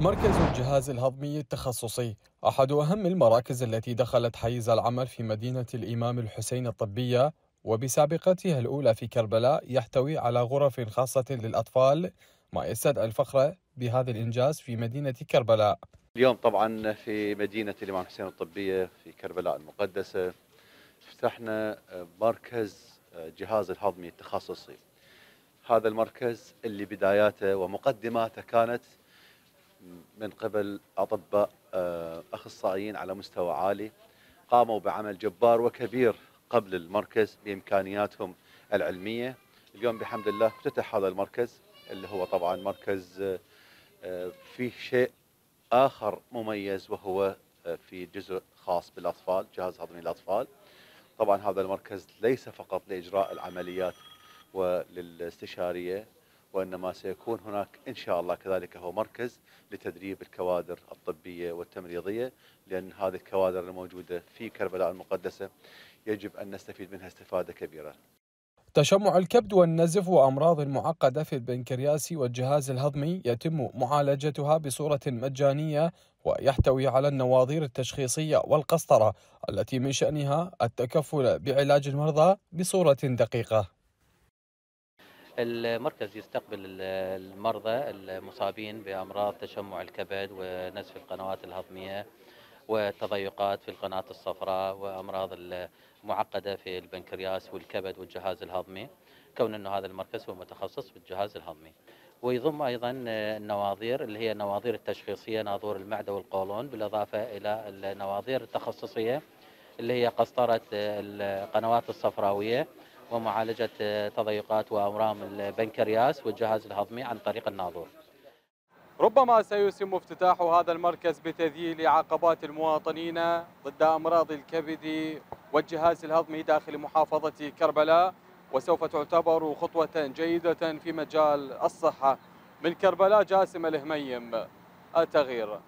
مركز الجهاز الهضمي التخصصي. أحد أهم المراكز التي دخلت حيز العمل في مدينة الإمام الحسين الطبية وبسابقتها الأولى في كربلاء يحتوي على غرف خاصة للأطفال. ما يستدعي الفخر بهذا الإنجاز في مدينة كربلاء. اليوم طبعا في مدينة الإمام حسين الطبية في كربلاء المقدسة فتحنا مركز جهاز الهضمي التخصصي. هذا المركز اللي بداياته ومقدماته كانت من قبل أطباء أخصائيين على مستوى عالي قاموا بعمل جبار وكبير قبل المركز بإمكانياتهم العلمية. اليوم بحمد الله افتتح هذا المركز اللي هو طبعا مركز فيه شيء آخر مميز وهو في جزء خاص بالأطفال جهاز هضمي الأطفال. طبعا هذا المركز ليس فقط لإجراء العمليات وللاستشارية وإنما سيكون هناك إن شاء الله كذلك هو مركز لتدريب الكوادر الطبية والتمريضية لأن هذه الكوادر الموجودة في كربلاء المقدسة يجب أن نستفيد منها استفادة كبيرة. تشمع الكبد والنزف وأمراض معقدة في البنكرياس والجهاز الهضمي يتم معالجتها بصورة مجانية ويحتوي على النواظير التشخيصية والقسطرة التي من شأنها التكفل بعلاج المرضى بصورة دقيقة. المركز يستقبل المرضى المصابين بأمراض تشمع الكبد ونزف القنوات الهضمية وتضيقات في القناة الصفراء وأمراض المعقدة في البنكرياس والكبد والجهاز الهضمي. كون أنه هذا المركز هو متخصص في الجهاز الهضمي. ويضم أيضا النواظير اللي هي النواظير التشخيصية ناظور المعدة والقولون بالإضافة إلى النواظير التخصصية اللي هي قسطرة القنوات الصفراوية. ومعالجة تضيقات وأورام البنكرياس والجهاز الهضمي عن طريق الناظور. ربما سيسم افتتاح هذا المركز بتذييل عقبات المواطنين ضد أمراض الكبد والجهاز الهضمي داخل محافظة كربلاء وسوف تعتبر خطوة جيدة في مجال الصحة. من كربلاء جاسم الهميم التغيير.